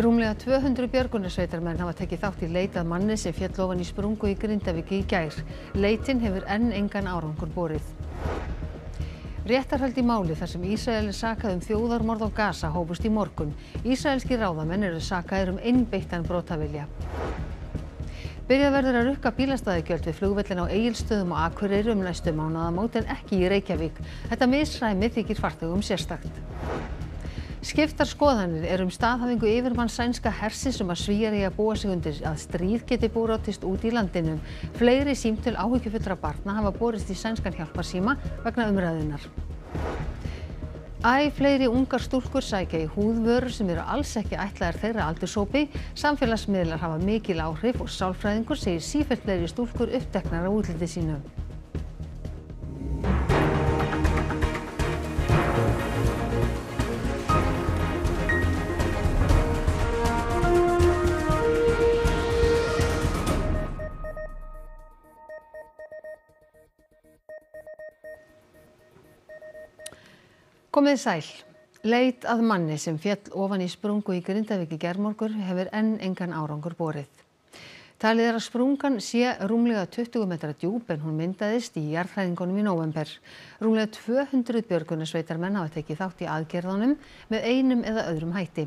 Rúmlega 200 björgunarsveitarmenn hafa tekið þátt í leit að manni sem féll ofan í sprungu í Grindavík í gær. Leitin hefur enn engan árangur borið. Réttarhöld í máli þar sem Ísrael er sakað um þjóðarmorð á Gaza hófust í morgun. Ísraelski ráðamenn eru sakaðir um einbeittan brotavilja. Byrjað verður að rukka bílastæðigjöld við flugvellin á Egilstöðum og Akureyri um næstu mánaðamót en ekki í Reykjavík. Þetta misræmi þykir farþegum sérstakt. Skiptar skoðanir er um staðhafingu yfirmann sænska hersins um að svíjar í að búa sig undir að stríð geti búrátist út í landinu. Fleiri símtöl áhyggjufullra barna hafa borist í sænskan hjálparsíma vegna umræðunar. Æ fleiri ungar stúlkur sækja í húðvörur sem eru alls ekki ætlaðar þeirra aldursópi. Samfélagsmiðlar hafa mikil áhrif og sálfræðingur segir sífellt fleiri stúlkur uppteknar á útliti sínu. Komið sæl. Leit að manni sem fjall ofan í sprungu í Grindavík í gerðmorgur hefur enn engan árangur borið. Talið er að sprungan sé rúmlega 20 metra djúb en hún myndaðist í jarðhræðingunum í november. Rúmlega 200 björgunarsveitarmenn hafa tekið þátt í aðgerðunum með einum eða öðrum hætti.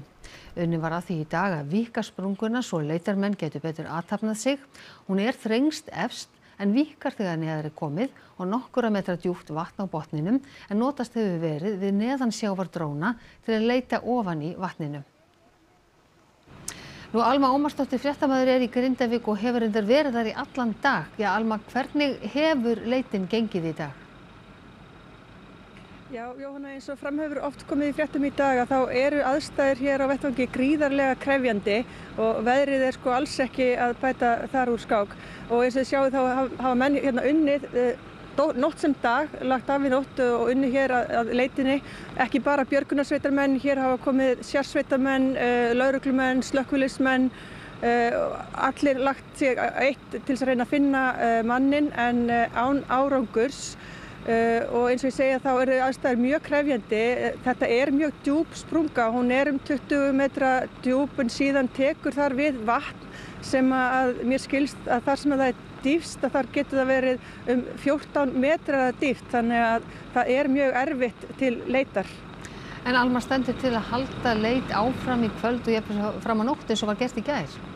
Unni var að því í dag að vika sprunguna svo leitarmenn getur betur aðtapnað sig. Hún er þrengst efst en víkar þegar neðar er komið og nokkura metra djúpt vatn á botninum en notast hefur verið við neðan sjávar dróna til að leita ofan í vatninu. Nú Alma Ómarsdóttir fréttamaður er í Grindavík og hefur endar verið þar í allan dag. Já Alma, hvernig hefur leitin gengið í dag? Já, Jóhanna, eins og framhefur oft komið í fréttum í dag að þá eru aðstæður hér á vettvangi gríðarlega krefjandi og veðrið er sko alls ekki að bæta þar úr skák. Og eins og þið sjáu þá hafa menn hérna unnið nótt sem dag, lagt af við nótt og unni hér að, að leitinni. Ekki bara björgunarsveitarmenn, hér hafa komið sérsveitarmenn, uh, lauruglumenn, slökkvilismenn uh, allir lagt sig eitt til að reyna að finna uh, mannin en án árangurs og eins og ég segja þá eru aðstæður mjög krefjandi. Þetta er mjög djúb sprunga, hún er um 20 metra djúb en síðan tekur þar við vatn sem að mér skilst að þar sem að það er dýfst að þar getur það verið um 14 metra dýft þannig að það er mjög erfitt til leitar. En Alma stendur til að halda leit áfram í kvöld og ég er fram á nótt eins og var gert í gæðir.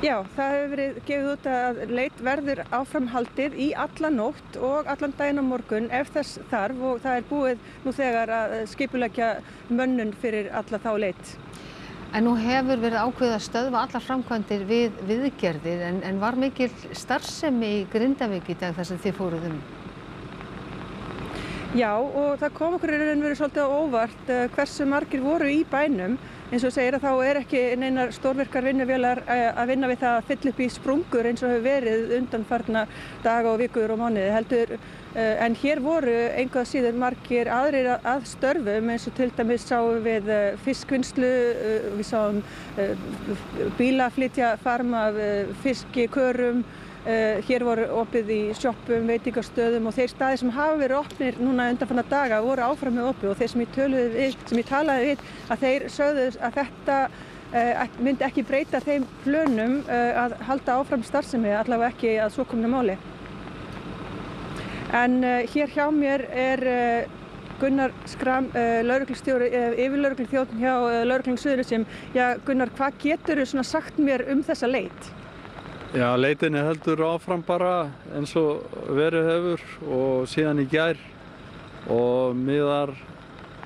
Já, það hefur verið gefið út að leit verður áframhaldið í alla nótt og allan daginn á morgun ef þess þarf og það er búið nú þegar að skipulegja mönnun fyrir alla þá leit. En nú hefur verið ákveðið að stöðva alla framkvæmdir við viðgerðir en, en var mikil starfsemi í Grindavík í dag þar sem þið fóruð um? Já og það kom okkur í raun verið svolítið á óvart hversu margir voru í bænum eins og segir að þá er ekki neinar stórvirkar vinnuvélar að vinna við það að fylla upp í sprungur eins og hefur verið undanfarna daga og vikur og mánuði heldur en hér voru einhvað síður margir aðrir að störfum eins og til dæmis sáum við fiskvinnslu, við sáum bílaflitja farm af fiskikörum Uh, hér voru opið í sjoppum, veitingarstöðum og þeir staði sem hafa verið opnir núna undanfanna daga voru áfram með opið og þeir sem ég, við, sem ég talaði við að þeir sögðu að þetta uh, myndi ekki breyta þeim plönum uh, að halda áfram starfsemi allavega ekki að svo komna máli. En hér hjá mér er Gunnar Skram, yfirlauruglustjóri hjá lauruglun Suðurisjum. Já Gunnar, hvað getur þú sagt mér um þessa leit? Já, leitinni heldur áfram bara eins og verið hefur og síðan í gær og miðar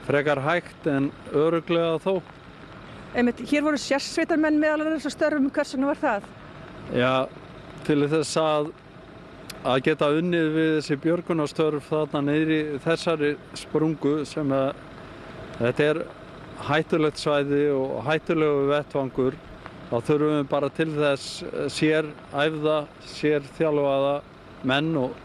frekar hægt en öruglega þó. Einmitt, hér voru sérsveitarmenn meðal þess að störfum, hvers vegna var það? Já, til þess að, að geta unnið við þessi björgunastörf þarna neyri þessari sprungu sem að þetta er hættulegt svæði og hættulegu vettvangur þá þurfum við bara til þess sér æfða, sér þjálfaða menn og,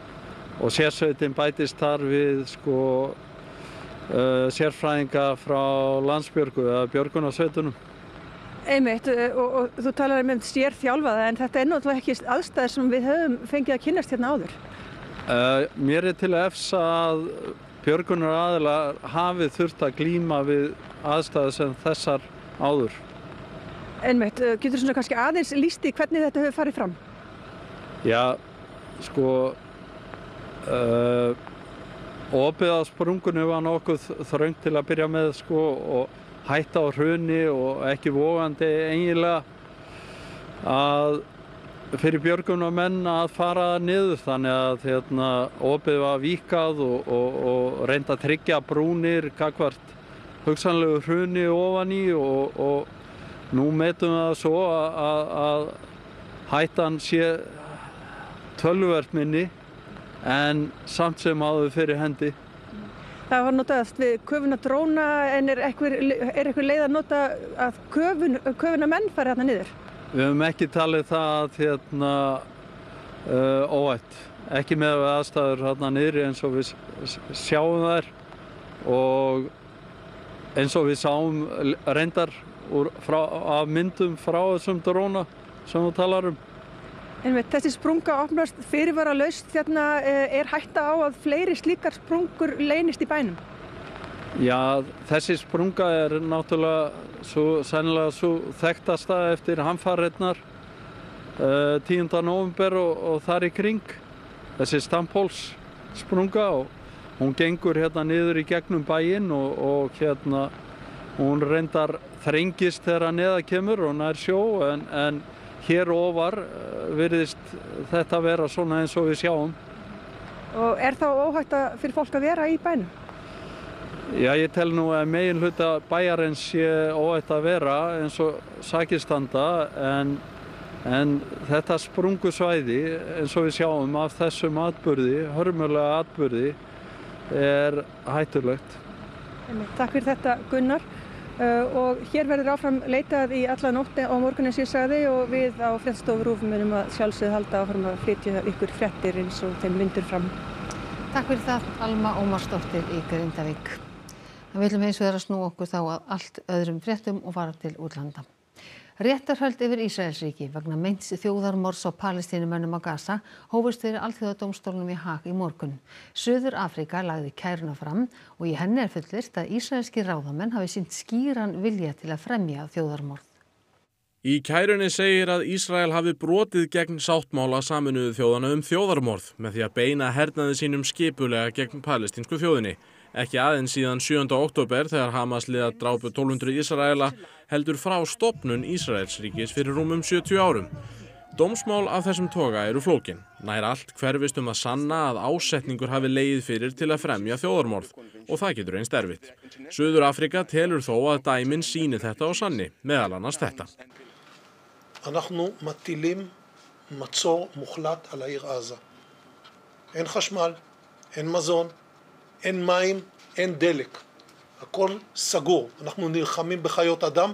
og sérsveitin bætist þar við sko uh, sérfræðinga frá landsbjörgu eða björgunarsveitunum. Einmitt og, og þú talar um sér þjálfaða en þetta er náttúrulega ekki aðstæðir sem við höfum fengið að kynast hérna áður. Uh, mér er til að efsa að björgunar aðila hafið þurft að glýma við aðstæði sem þessar áður. Einmitt, uh, getur svona kannski aðeins lísti hvernig þetta hefur farið fram? Já, sko, uh, opið á sprungunni var nokkuð þröngt til að byrja með sko og hætta á hruni og ekki vógandi eiginlega að fyrir björgum og menn að fara niður þannig að hérna, opið var vikað og, og, og reynda að tryggja brúnir kakvart hugsanlegu hruni ofan í og, og Nú metum við það svo að, að, að hættan sé tölvert minni en samt sem áður fyrir hendi. Það var notaðast við köfuna dróna en er eitthvað, leið að nota að köfun, köfuna menn fari hérna niður? Við hefum ekki talið það hérna, uh, óætt. Ekki með aðstæður hérna niður eins og við sjáum þær og eins og við sáum reyndar úr, frá, af myndum frá þessum dróna sem þú talar um. Einmitt, þessi sprunga opnast fyrirvara laust þérna er hætta á að fleiri slíkar sprungur leynist í bænum? Já, þessi sprunga er náttúrulega svo, sennilega svo þekktasta eftir hamfarreitnar uh, 10. november og, og þar í kring. Þessi Stamphóls sprunga og hún gengur hérna niður í gegnum bæinn og, og hérna hún reyndar þrengist þegar neða kemur og nær sjó en, en hér ofar virðist þetta vera svona eins og við sjáum. Og er þá óhægt fyrir fólk að vera í bænum? Já, ég tel nú að megin hluta bæjarins sé óhægt að vera eins og sækistanda en, en þetta sprungu svæði eins og við sjáum af þessum atbyrði, hörmulega atbyrði, er hættulegt. Takk fyrir þetta Gunnar. Uh, og hér verður áfram leitað í alla nótti á morgun eins og við á fréttstofurúfum erum að sjálfsögð halda áfram að flytja ykkur fréttir eins og þeim myndur fram. Takk fyrir það, Alma Ómarsdóttir í Grindavík. Það viljum eins og þeirra snú okkur þá að allt öðrum fréttum og fara til útlanda. Réttarhöld yfir Ísraelsríki vegna meints þjóðarmors á palestínumönnum á Gaza hófust fyrir alþjóðadómstólunum í Haag í morgun. Suður Afrika lagði kæruna fram og í henni er fullirt að ísraelski ráðamenn hafi sínt skýran vilja til að fremja þjóðarmorð. Í kærunni segir að Ísrael hafi brotið gegn sáttmála saminuðu þjóðana um þjóðarmorð með því að beina hernaði sínum skipulega gegn palestinsku þjóðinni. Ekki aðeins síðan 7. oktober þegar Hamas liða drápu 1200 Ísraela heldur frá stopnun Ísraelsríkis fyrir rúmum 70 árum. Dómsmál af þessum toga eru flókin. Nær allt hverfist um að sanna að ásetningur hafi leið fyrir til að fremja þjóðarmorð og það getur einn sterfitt. Suður Afrika telur þó að dæminn síni þetta og sanni, meðal annars þetta. En אין חשמל, אין מזון, אין מים, אין דלק. הכל סגור. אנחנו נלחמים בחיות אדם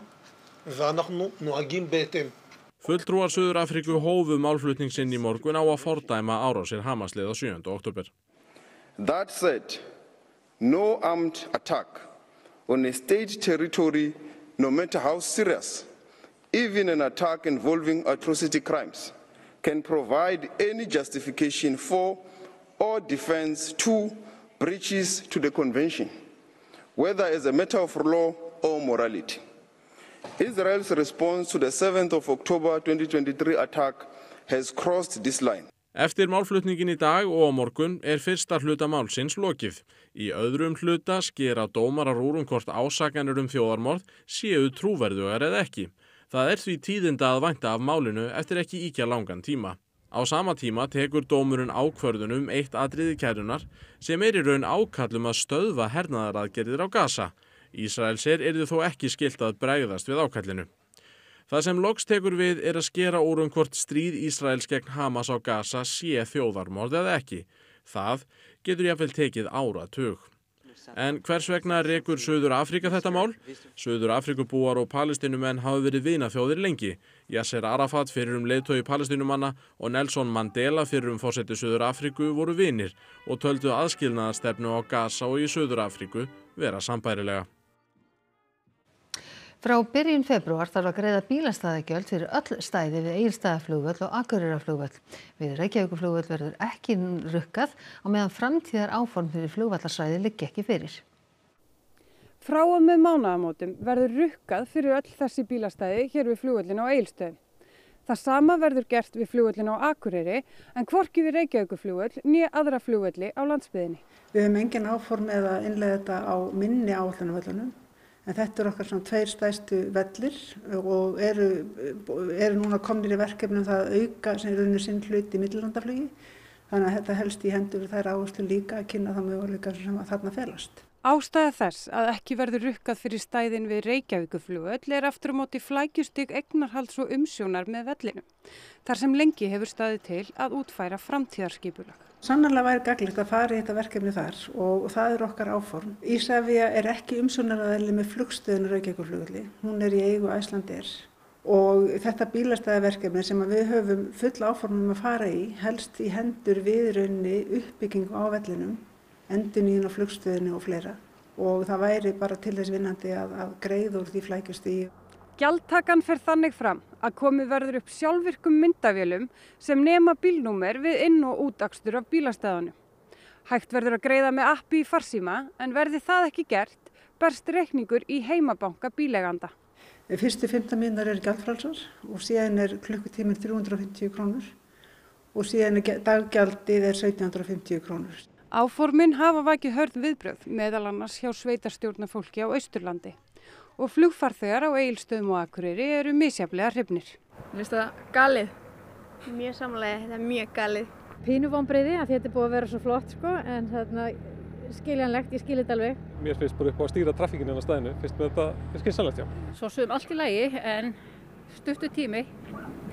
ואנחנו נוהגים בהתאם. Fulltrúar Suður Afríku hófu málflutning sinn í morgun á að fordæma árásir Hamaslið á 7. oktober. That said, no armed attack on a state territory, no matter how serious, even an attack involving atrocity crimes, can provide any justification for or defense to breaches to the convention, whether as a matter of law or morality. Israel's response to the 7th of October 2023 attack has crossed this line. Eftir málflutningin í dag og á morgun er fyrsta hluta málsins lokið. Í öðrum hluta skera dómarar úr um hvort ásakanur um þjóðarmorð séu trúverðugar eða ekki. Það er því tíðinda að vænta af málinu eftir ekki íkja langan tíma. Á sama tíma tekur dómurinn ákvörðunum eitt atriði kærunar sem er í raun ákallum að stöðva hernaðaraðgerðir á Gaza. Ísraelser er þið þó ekki skilt að bregðast við ákallinu. Það sem loks tekur við er að skera úr um hvort stríð Ísraels gegn Hamas á Gaza sé þjóðarmord eða ekki. Það getur jáfnvel tekið áratug. En hvers vegna rekur Suður Afrika þetta mál? Suður Afrikubúar og palestinumenn hafa verið vina þjóðir lengi. Yasser Arafat fyrir um leiðtói palestinumanna og Nelson Mandela fyrir um fósetti Suður Afriku voru vinir og töldu aðskilnaðarstefnu á Gaza og í Suður Afriku vera sambærilega. Frá byrjun februar þarf að greiða bílastæðagjöld fyrir öll stæði við Egilstaðaflugvöll og Akureyrarflugvöll. Við Reykjavíkuflugvöll verður ekki rukkað á meðan framtíðar áform fyrir flugvallarsvæði liggi ekki fyrir. Frá og með mánaðamótum verður rukkað fyrir öll þessi bílastæði hér við flugvöllin á Eilstöðum. Það sama verður gert við flugvöllin á Akureyri en hvorki við Reykjavíkuflugvöll nýja aðra flugvölli á landsbyðinni. Við hefum engin áform eða innlega þetta á minni áhaldunavöllunum en þetta eru okkar svona tveir stæstu vellir og eru, eru núna komnir í verkefnum það að auka sem rauninu sinn hlut í millilandaflugi þannig að þetta helst í hendur þær áherslu líka að kynna það möguleika sem þarna felast. Ástæða þess að ekki verður rukkað fyrir stæðin við Reykjavíkuflugöll er aftur á móti flækjustig egnarhalds og umsjónar með vellinu. Þar sem lengi hefur staðið til að útfæra framtíðarskipulag. Sannarlega væri gaglegt að fara í þetta verkefni þar og það er okkar áform. Ísafja er ekki umsjónaraðli með flugstöðun Reykjavíkuflugölli. Hún er í eigu Æslandir og þetta bílastæðaverkefni sem við höfum full áformum að fara í helst í hendur viðrunni uppbyggingu á vellinum endun í flugstöðinu og fleira og það væri bara til þess vinnandi að, að greið úr því flækjast í. Gjaldtakan fer þannig fram að komið verður upp sjálfvirkum myndavélum sem nema bílnúmer við inn- og útakstur af bílastæðanu. Hægt verður að greiða með appi í farsíma en verði það ekki gert berst reikningur í heimabanka bíleganda. Fyrstu 15 minnar er gjaldfrálsar og síðan er klukkutíminn 350 krónur og síðan er daggjaldið er 1750 krónur. Áformin hafa vakið hörð viðbröð meðal annars hjá sveitarstjórnafólki á Austurlandi og flugfarþegar á Egilstöðum og Akureyri eru misjaflega hrifnir. Mér finnst það galið. Mjög samlega, þetta er mjög galið. Pínu vonbreyði að þetta er búið að vera svo flott sko en þarna skiljanlegt, ég skilir þetta alveg. Mér finnst bara upp á að stýra trafikinu á staðinu, finnst mér þetta skiljanlegt já. Svo sögum allt í lagi en stuttu tími,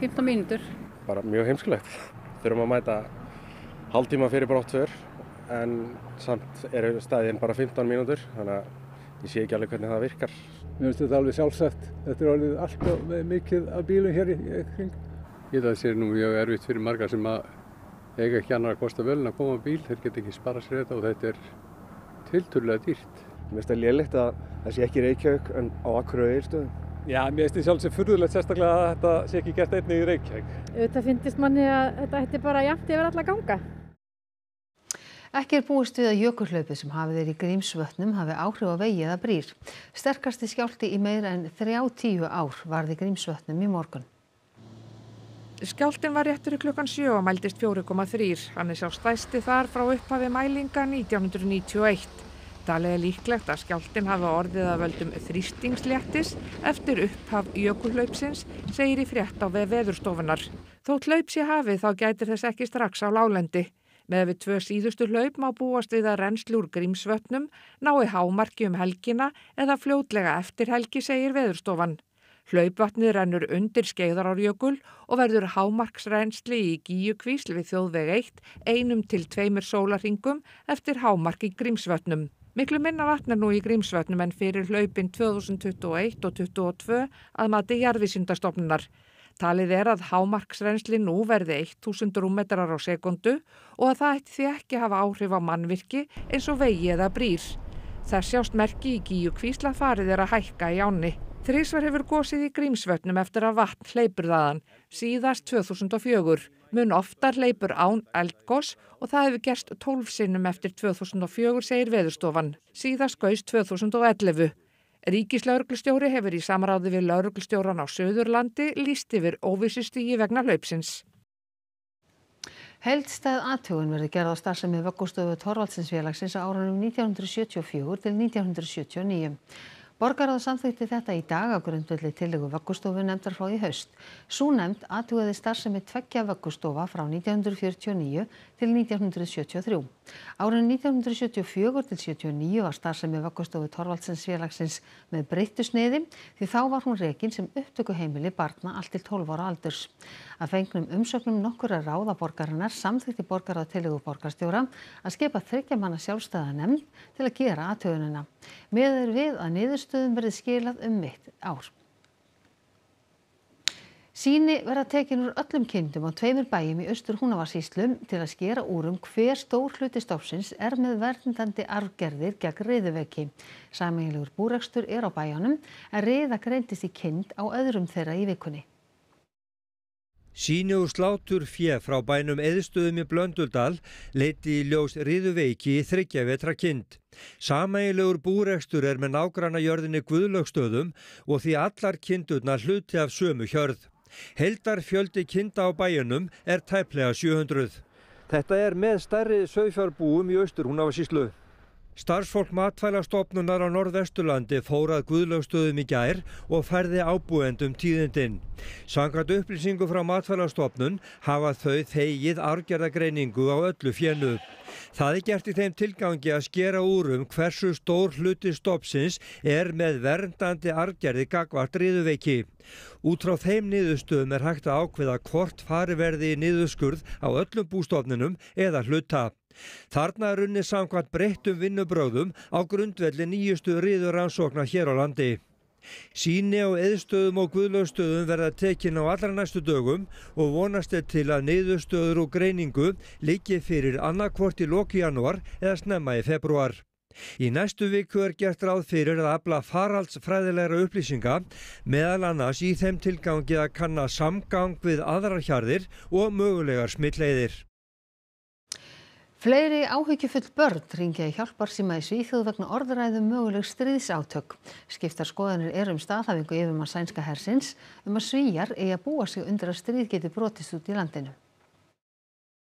15 mínútur. Bara mjög heimskulegt. Þurfum að mæta hálftíma fyrir brottför en samt eru staðinn bara 15 mínútur þannig að ég sé ekki alveg hvernig það virkar. Mér finnst þetta alveg sjálfsagt. Þetta er alveg alltaf mikið af bílum hér í kring. Ég það sé nú mjög erfitt fyrir marga sem að eiga ekki annar að kosta völin að koma á bíl. Þeir get ekki spara sér þetta og þetta er tilturlega dýrt. Mér finnst það lélitt að það sé ekki Reykjavík en á Akureyri eilstöðum. Já, mér finnst því sjálfsög furðulegt sérstaklega að þetta sé ekki gert einnig í Reykjavík. Þetta finnst manni að þetta ætti bara jæmt yfir alla ganga. Ekki er búist við að jökulhlaupið sem hafið er í Grímsvötnum hafi áhrif á vegi eða brýr. Sterkasti skjálti í meira en 30 ár varði Grímsvötnum í morgun. Skjáltin var réttur í klukkan 7 og mældist 4,3. Hann er sá stæsti þar frá upphafi mælinga 1991. Talið er líklegt að skjáltin hafa orðið að völdum þrýstingsléttis eftir upphaf jökulhlaupsins, segir í frétt á veð veðurstofunar. Þótt hlaup sé hafið þá gætir þess ekki strax á lálendi. Með við tvö síðustu hlaup má búast við að reynslu úr grímsvötnum nái hámarki um helgina eða fljótlega eftir helgi segir veðurstofan. Hlaupvatnið rennur undir skeiðarárjökul og verður hámarksrensli í Gíukvísl við þjóðveg 1 einum til tveimur sólarringum eftir hámarki grímsvötnum. Miklu minna vatn er nú í grímsvötnum en fyrir hlaupin 2021 og 2022 að mati jarðvísindastofnunar. Talið er að hámarksrensli nú verði 1000 rúmmetrar á sekundu og að það ætti því ekki hafa áhrif á mannvirki eins og vegi eða brýr. Þess sjást merki í Gíu kvísla farið er að hækka í áni. Þrísvar hefur gósið í grímsvötnum eftir að vatn hleypur þaðan, síðast 2004. Mun oftar hleypur án eldgós og það hefur gerst 12 sinnum eftir 2004 segir veðurstofan, síðast gauðs 2011. Ríkislauruglustjóri hefur í samráði við lauruglustjóran á Suðurlandi líst yfir óvissustígi vegna hlaupsins. Heldstæð aðtugun verði gerð á starfsemi vöggustöfu Torvaldsinsfélagsins á árunum 1974 til 1979. Borgarráð samþýtti þetta í dag á grundvelli tillögu vöggustofu nefndar frá í haust. Sú nefnd aðtugaði starfsemi tveggja vöggustofa frá 1949 til 1973. Árin 1974 til 79 var starfsemi vöggustofu Torvaldsens félagsins með breyttu sneiði því þá var hún rekin sem upptökuheimili barna allt til 12 ára aldurs. Að fengnum umsögnum nokkura ráða borgarinnar samþýtti borgarráð tillögu borgarstjóra að skipa þryggjamanna sjálfstæða nefnd til að gera aðtugunina. Með er við að niðurstöðum verði skilað um mitt ár. Síni verða tekin úr öllum kindum á tveimur bæjum í austur Húnavarsíslum til að skera úr um hver stór hluti stofsins er með verðindandi arfgerðir gegn riðuveki. Sameigilegur búrekstur er á bæjanum en riða greindist í kind á öðrum þeirra í vikunni. Síni og slátur fjö frá bænum eðstöðum í Blönduldal leiti í ljós riðuveiki í þryggja vetra kind. Samægilegur búrekstur er með nágranna jörðinni Guðlögstöðum og því allar kindurnar hluti af sömu hjörð. Heldar fjöldi kinda á bæjunum er tæplega 700. Þetta er með stærri sögfjárbúum í Austurhúnafasíslu. Starfsfólk matvælastofnunar á norðvesturlandi fórað Guðlaugstöðum í gær og færði ábúendum tíðindinn. Sangat upplýsingu frá matvælastofnun hafa þau þegið argerðagreiningu á öllu fjennu. Það er gert í þeim tilgangi að skera úr um hversu stór hluti stopsins er með verndandi argerði gagvart riðuveiki. Út frá þeim niðurstöðum er hægt að ákveða hvort fari verði í niðurskurð á öllum bústofnunum eða hluta. Þarna er unni samkvæmt breyttum vinnubröðum á grundvelli nýjustu riður rannsóknar hér á landi. Síni á eðstöðum og guðlaustöðum verða tekin á allra næstu dögum og vonast er til að niðurstöður og greiningu líki fyrir annarkvort í loki janúar eða snemma í februar. Í næstu viku er gert ráð fyrir að afla faraldsfræðilegra upplýsinga meðal annars í þeim tilgangi að kanna samgang við aðrar hjarðir og mögulegar smittleiðir. Fleiri áhyggjufull börn ringja í hjálparsíma í Svíþjóð vegna orðræðum möguleg stríðsátök. Skiptar skoðanir er um staðhafingu yfir maður sænska hersins um að svíjar eigi að búa sig undir að stríð geti brotist út í landinu.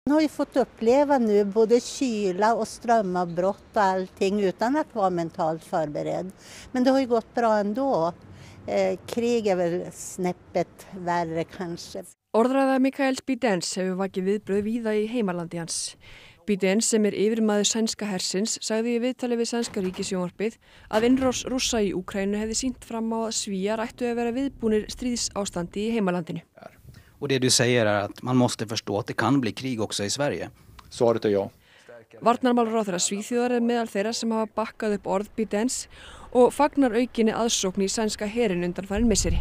Man har ju fått uppleva nu både kyla och strömavbrott och allting utan att vara mentalt förberedd. Men det har ju gått bra ändå. Eh, krig är väl snäppet värre kanske. Orðræða Mikael Bidens hefur vakið viðbröð víða í heimalandi hans. Bidens sem er yfirmaður sænska hersins sagði í viðtali við sænska ríkisjónvarpið að innrós rússa í Úkrænu hefði sínt fram á að svíjar ættu að vera viðbúnir stríðsástandi i heimalandinu. Och det du säger är att man måste förstå att det kan bli krig också i Sverige. Svaret är ja. Varnarmálur á þeirra svíþjóðar er meðal þeirra sem hafa bakkað upp orð Bidens og fagnar aukinni aðsókn í sænska herin undan farin misseri.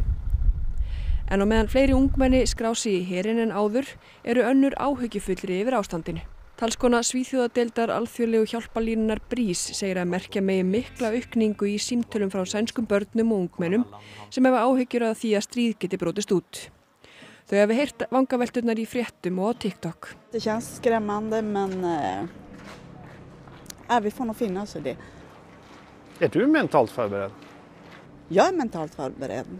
En á meðan fleiri ungmenni skrási í herin en áður eru önnur áhyggjufullri yfir ástandinu. Talskona svíþjóðadeildar alþjóðlegu hjálpalínunar Brís segir að merkja megi mikla aukningu í símtölum frá sænskum börnum og ungmennum sem hefa áhyggjur að því að stríð geti brotist út. Þau hefur heyrt vangavelturnar í fréttum og á TikTok. Det känns skrämmande men äh, vi får nog finna i det. Är du mentalt förberedd? Jag är mentalt förberedd.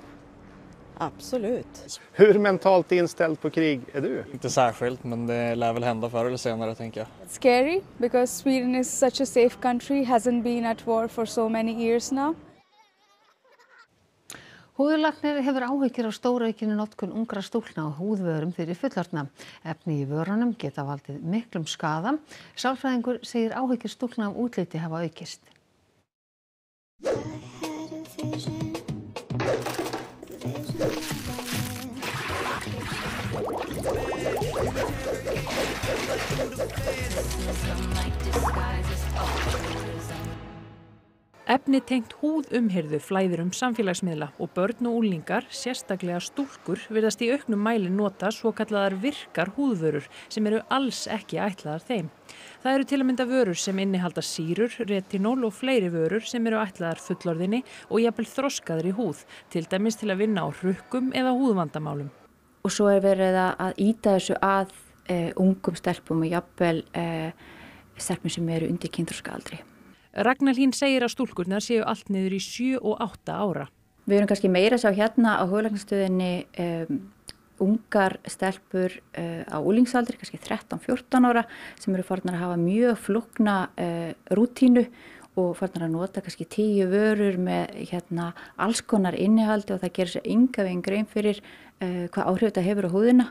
Absolut. Hur mentalt inställd på krig är du? Inte särskilt, men det lär väl hända förr eller senare tänker jag. Scary because Sweden is such a safe country, hasn't been at war for so many years now. Húðlagnir hefur áhyggjur á stóraukinu notkun ungra stúlna og húðvörum fyrir fullortna. Efni í vörunum geta valdið miklum skada. Sálfræðingur segir áhyggjur stúlna af útliti hafa aukist. Efni tengt húðumhyrðu flæðir um samfélagsmiðla og börn og úlingar, sérstaklega stúlkur, virðast í auknum mæli nota svo kallaðar virkar húðvörur sem eru alls ekki ætlaðar þeim. Það eru til að mynda vörur sem innihalda sírur, retinól og fleiri vörur sem eru ætlaðar fullorðinni og jafnvel þroskaður í húð, til dæmis til að vinna á rukkum eða húðvandamálum. Og svo er verið að íta þessu að uh, ungum stelpum og jafnvel uh, stelpum sem eru undir kynþróskaaldri. Ragnar Hlín segir að stúlkurnar séu allt niður í 7 og 8 ára. Við erum kannski meira sjá hérna á huglækningsstöðinni um, ungar stelpur uh, á úlingsaldri, kannski 13-14 ára sem eru farnar að hafa mjög flokna uh, rútínu og farnar að nota kannski tíu vörur með hérna, alls konar innihaldi og það gerir sér ynga veginn grein fyrir uh, hvað áhrif þetta hefur á húðina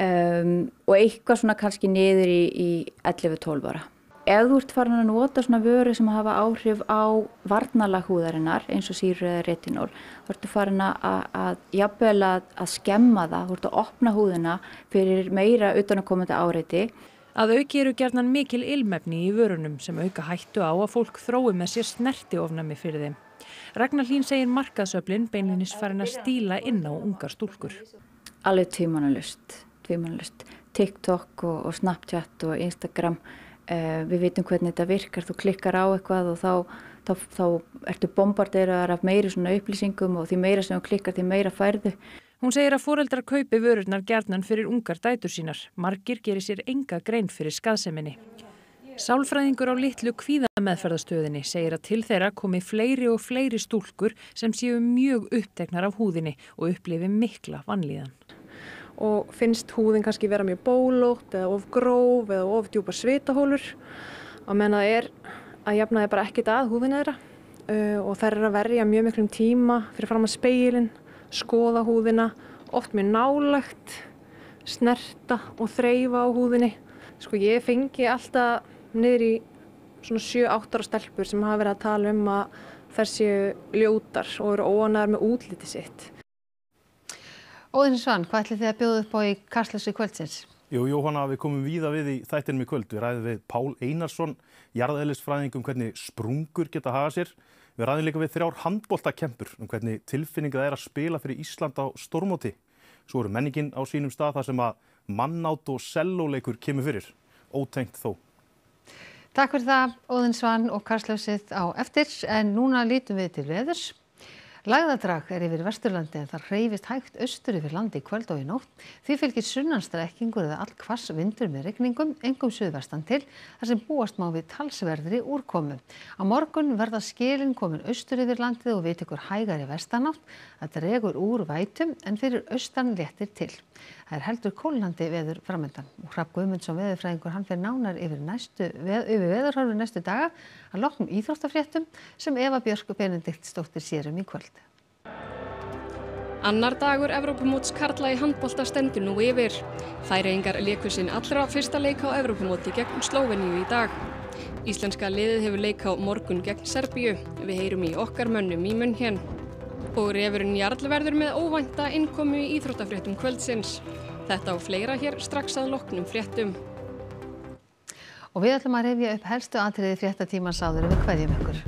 um, og eitthvað svona kannski niður í, í 11-12 ára. Ef þú ert farin að nota svona vöru sem hafa áhrif á varnalag húðarinnar eins og síru eða retinól, þú ert farin að, jafnvel að, að skemma það, þú ert að opna húðina fyrir meira utanakomandi áreiti. Að auki eru gerðnan mikil ilmefni í vörunum sem auka hættu á að fólk þrói með sér snerti ofnami fyrir þeim. Ragnar Hlín segir markaðsöflin beinlinis farin að stíla inn á ungar stúlkur. Alveg tvímanalust, tvímanalust. TikTok og, og Snapchat og Instagram Uh, við veitum hvernig þetta virkar, þú klikkar á eitthvað og þá, þá, þá ertu bombarderaðar af meiri svona upplýsingum og því meira sem þú klikkar því meira færðu. Hún segir að foreldrar kaupi vörurnar gjarnan fyrir ungar dætur sínar. Margir gerir sér enga grein fyrir skaðseminni. Sálfræðingur á litlu kvíðameðferðastöðinni segir að til þeirra komi fleiri og fleiri stúlkur sem séu mjög uppteknar af húðinni og upplifi mikla vannlíðan. og finnst húðin kannski vera mjög bólótt eða of gróf eða of djúpa svitahólur og menn að það er að jafna þið bara ekkert að húðin þeirra uh, og þær eru að verja mjög miklum tíma fyrir að speilin, skoða húðina, oft mjög nálagt, snerta og þreyfa á húðinni. Sko ég fengi alltaf niður í svona 7-8 ára stelpur sem hafa verið að tala um að þær séu ljótar og eru óanæðar með útliti sitt. Óðinn Svann, hvað ætlið þið að bjóða upp á í Karslösu kvöldsins? Jú, Jóhanna, við komum víða við í þættinum í kvöld. Við ræðum við Pál Einarsson, jarðeðlisfræðing um hvernig sprungur geta haga sér. Við ræðum líka við þrjár handbóltakempur um hvernig tilfinningað er að spila fyrir Ísland á stormóti. Svo eru menningin á sínum stað þar sem að mannátt og sellóleikur kemur fyrir. Ótengt þó. Takk fyrir það, Óðinn Svann og Karslösið á eftir, en núna lítum við til veðurs. Lægðadrag er yfir Vesturlandi en það hreyfist hægt austur yfir landi í kvöld og í nótt. Því fylgir sunnanstrekkingur eða all kvass vindur með regningum, engum suðvestan til, þar sem búast má við talsverðri úrkomu. Á morgun verða skilin komin austur yfir landið og við tekur hægari vestanátt. Það dregur úr vætum en fyrir austan léttir til. Það er heldur kólnandi veður framöndan. Hrafn Guðmundsson veðurfræðingur hann fyrir nánar yfir, næstu, veð, yfir veðurhörfu næstu daga að loknum íþróttafréttum sem Eva Björk Benediktsdóttir sérum í kvöld. Annar dagur Evrópumóts Karla í handbólta stendur nú yfir. Færeingar leikur sinn allra fyrsta leik á Evrópumóti gegn Slóveníu í dag. Íslenska liðið hefur leik á morgun gegn Serbíu. Við heyrum í okkar mönnum í munn hér. Og refurinn Jarl verður með óvænta innkomu í íþróttafréttum kvöldsins. Þetta og fleira hér strax að loknum fréttum. Og við ætlum að reyfja upp helstu atriði fréttatímans áður við hverjum ykkur.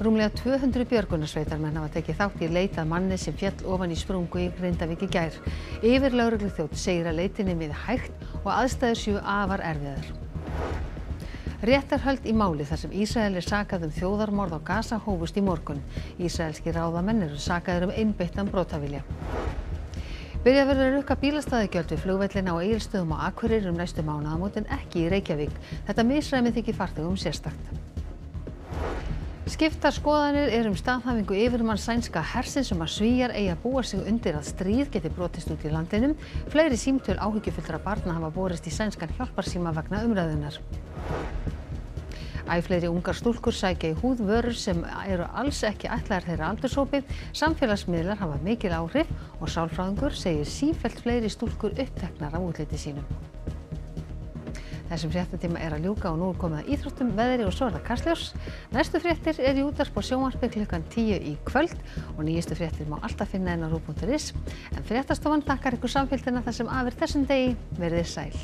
Rúmlega 200 björgunarsveitarmenn hafa tekið þátt í leitað manni sem fjall ofan í sprungu í Grindavík í gær. Yfir lauruglu þjótt segir að leitinni miði hægt og aðstæður séu afar erfiðar. Réttarhöld í máli þar sem Ísrael er sakað um þjóðarmorð á Gaza hófust í morgun. Ísraelski ráðamenn eru sakaður um einbeittan brotavilja. Byrjað verður að rukka bílastæðugjöld við flugvellina á Egilstöðum og Akureyri um næstu mánaðamót en ekki í Reykjavík. Þetta misræmi þykir farþegum sérstakt. Skiptar skoðanir er um staðhafingu yfirmann sænska hersins um að svíjar eigi að búa sig undir að stríð geti brotist út í landinum. Fleiri símtöl áhyggjufullra barna hafa borist í sænskan hjálparsíma vegna umræðunar. Æ fleiri ungar stúlkur sækja í húð vörur sem eru alls ekki ætlaðar þeirra aldurshópi. Samfélagsmiðlar hafa mikil áhrif og sálfræðingur segir sífelt fleiri stúlkur uppteknar af útliti sínum. Þessum fréttatíma er að ljúka og nú er komið að íþróttum, veðri og svo er það Kastljós. Næstu fréttir er í útarp og sjónvarpi klukkan 10 í kvöld og nýjustu fréttir má alltaf finna inn á rú.is. En fréttastofan takkar ykkur samfélgina þar sem afir þessum degi verðið sæl.